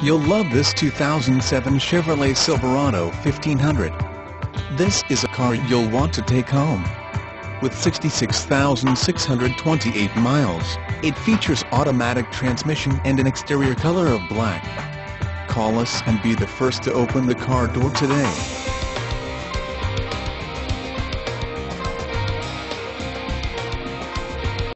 You'll love this 2007 Chevrolet Silverado 1500. This is a car you'll want to take home. With 66,628 miles, it features automatic transmission and an exterior color of black. Call us and be the first to open the car door today.